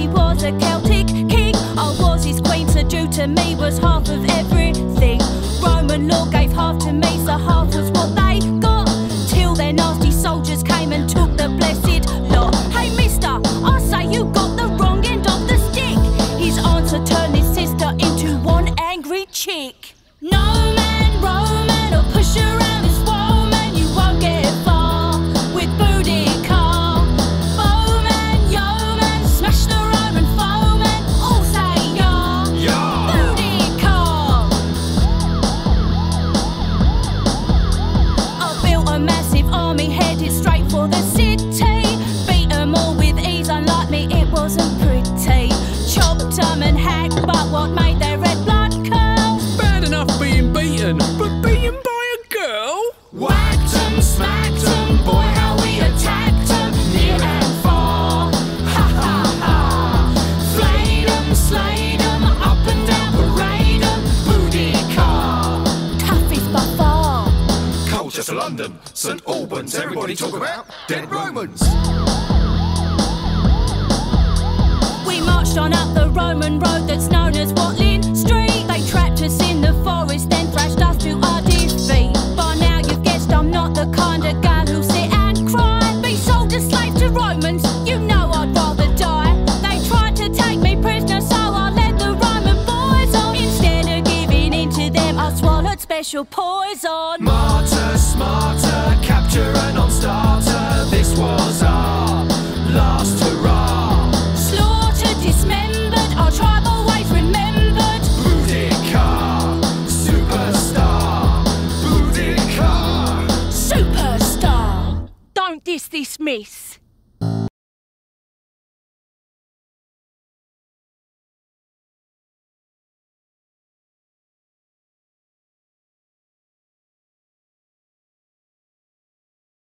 he was a Celtic king, I was his queen, so due to me was half of everything. Roman law gave half to me, so half was what they got. Till their nasty soldiers came and took the blessed lot. Hey, mister, I say you got the wrong end of the stick. His answer turned his sister into one angry chick. No, beaten, but beaten by a girl? Whacked 'em, smacked 'em, boy, how we attacked 'em, near and far. Ha ha ha. Flayed 'em, slayed 'em, up and down, parade 'em, booty car. Toughest by far. Colchester, London, St Albans, everybody talk about dead Romans. We marched on up the Roman road that's known as Watling Street. Special poison. Martyr, smarter, capture a non-starter. This was our last hurrah. Slaughtered, dismembered, our tribe always remembered. Boudicca, superstar. Boudicca. Superstar! Don't diss this, miss.